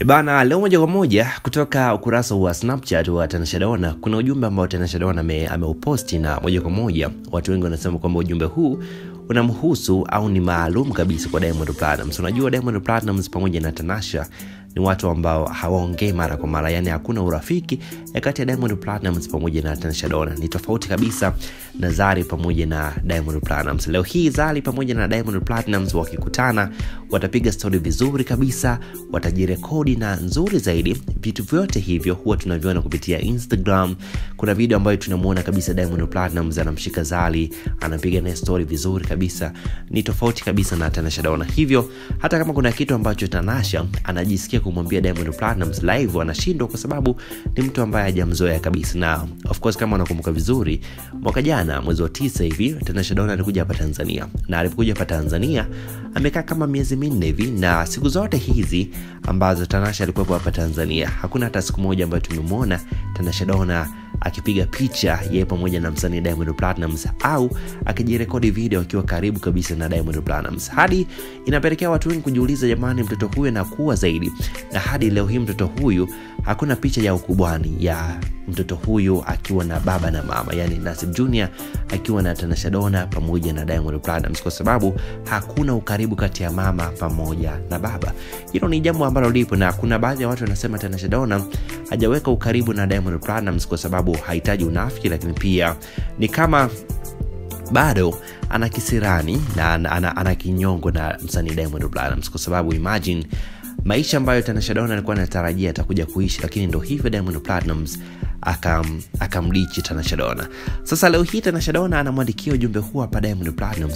E Bana, leo moja kwa moja kutoka ukurasa wa Snapchat wa Tanasha Donna kuna ujumbe ambao Tanasha Donna ame- ameuposti na moja kwa moja watu wengi wanasema kwamba ujumbe huu unamhusu au ni maalum kabisa kwa Diamond Platnumz. Unajua Diamond Platnumz pamoja na Tanasha ni watu ambao hawaongei mara kwa mara, yani hakuna urafiki ya kati ya Diamond platinums pamoja na tanisha dona Ni tofauti kabisa na Zari pamoja na Diamond platinums Leo hii Zari pamoja na Diamond platinums wakikutana, watapiga stori vizuri kabisa, watajirekodi na nzuri zaidi. Vitu vyote hivyo huwa tunaviona kupitia Instagram. Kuna video ambayo tunamuona kabisa Diamond platinums anamshika Zari, anapiga naye stori vizuri kabisa. Ni tofauti kabisa na Tanasha dona Hivyo hata kama kuna kitu ambacho Tanasha anajisikia kumwambia Diamond Platnumz live, anashindwa kwa sababu ni mtu ambaye hajamzoea kabisa. Na of course kama unakumbuka vizuri, mwaka jana mwezi wa tisa hivi Tanasha Donna alikuja hapa Tanzania, na alipokuja hapa Tanzania amekaa kama miezi minne hivi, na siku zote hizi ambazo Tanasha alikuwepo hapa Tanzania hakuna hata siku moja ambayo tumemwona Tanasha Donna akipiga picha yeye pamoja na msanii Diamond Platnumz au akijirekodi video akiwa karibu kabisa na Diamond Platnumz, hadi inapelekea watu wengi kujiuliza, jamani, mtoto huyu anakuwa zaidi, na hadi leo hii mtoto huyu hakuna picha ya ukubwani ya mtoto huyu akiwa na baba na mama, yani Nasib Junior akiwa na Tanasha Dona pamoja na Diamond Platnumz, kwa sababu hakuna ukaribu kati ya mama pamoja na baba. Hilo ni jambo ambalo lipo, na kuna baadhi ya watu wanasema Tanasha Dona hajaweka ukaribu na Diamond Platnumz kwa sababu hahitaji unafiki, lakini pia ni kama bado ana kisirani na ana, ana, ana kinyongo na msanii Diamond Platnumz kwa sababu imagine maisha ambayo Tanasha Dona alikuwa anatarajia atakuja kuishi, lakini ndo hivyo Diamond Platnumz akam akamdichi tanashadona Sasa leo hii tanashadona anamwandikia ujumbe huu hapa Diamond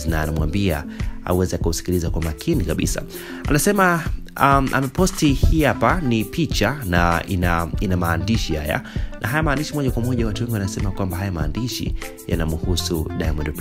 na anamwambia aweze kusikiliza kwa makini kabisa. Anasema um, ameposti hii hapa ni picha na ina, ina maandishi haya na haya maandishi moja kwa moja watu wengi wanasema kwamba haya maandishi yanamhusu Diamond.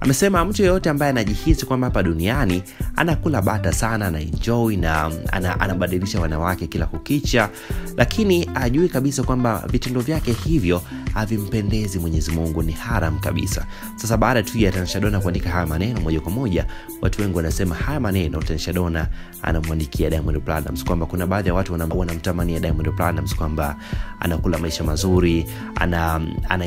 Amesema mtu yeyote ambaye anajihisi kwamba hapa duniani anakula bata sana, ana enjoi na ana, anabadilisha wanawake kila kukicha, lakini ajui kabisa kwamba vitendo vyake hivyo havimpendezi Mwenyezi Mungu, ni haram kabisa. Sasa baada tu ya tanshadona kuandika haya maneno moja kwa moja, watu wengi wanasema haya maneno tanshadona anamwandikia Diamond Platnumz, kwamba kuna baadhi ya watu wanamtamania Diamond Platnumz kwamba anakula maisha mazuri, ana, ana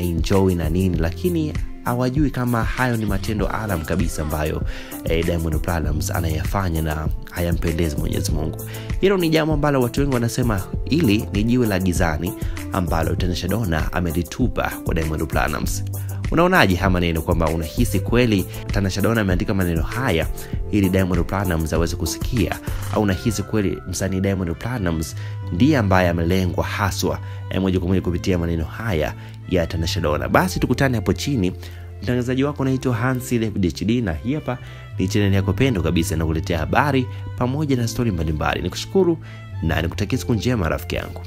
na nini, lakini awajui kama hayo ni matendo alam kabisa ambayo eh, Diamond Platnumz anayafanya na hayampendezi Mwenyezi Mungu. Hilo ni jambo ambalo watu wengi wanasema hili ni jiwe la gizani ambalo Tanasha Dona amelitupa kwa Diamond Platnumz. Unaonaje haya maneno, kwamba unahisi kweli Tanasha Dona ameandika maneno haya ili Diamond Platnumz aweze kusikia, au unahisi kweli msanii Diamond Platnumz ndiye ambaye amelengwa haswa eh, moja kwa moja kupitia maneno haya ya Tanasha Dona? Basi tukutane hapo chini. Mtangazaji wako naitwa Hansi David HD na hii hapa ni chaneli yako pendo kabisa na kuletea habari pamoja na stori mbalimbali. Nikushukuru na nikutakia siku njema rafiki yangu.